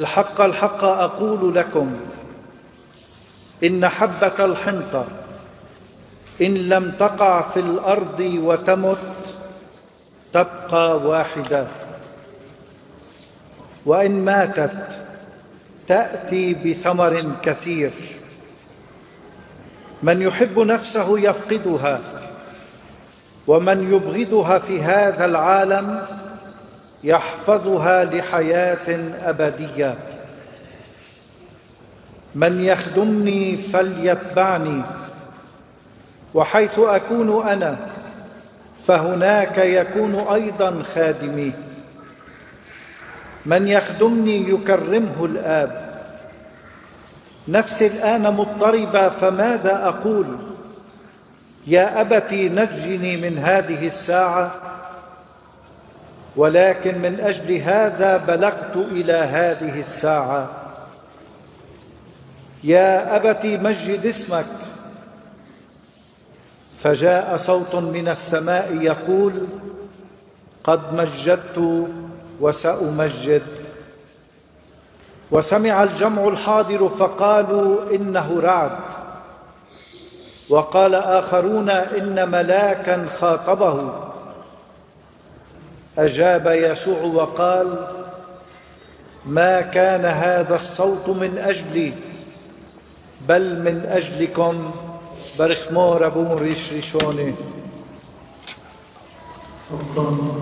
الحق الحق أقول لكم إن حبه الحنطه إن لم تقع في الأرض وتمت تبقى واحدة وإن ماتت تأتي بثمر كثير. من يحب نفسه يفقدها ومن يبغضها في هذا العالم يحفظها لحياة أبدية. من يخدمني فليتبعني وحيث أكون أنا فهناك يكون أيضا خادمي. من يخدمني يكرمه الآب. نفسي الآن مضطربة فماذا أقول؟ يا ابت نجني من هذه الساعة. ولكن من أجل هذا بلغت إلى هذه الساعة. يا ابت مجد اسمك. فجاء صوت من السماء يقول قد مجدت وسأمجد. وسمع الجمع الحاضر فقالوا إنه رعد. وقال آخرون إن ملاكا خاطبه. أجاب يسوع وقال ما كان هذا الصوت من أجلي بل من أجلكم برخمو ربون ريش ريشوني الله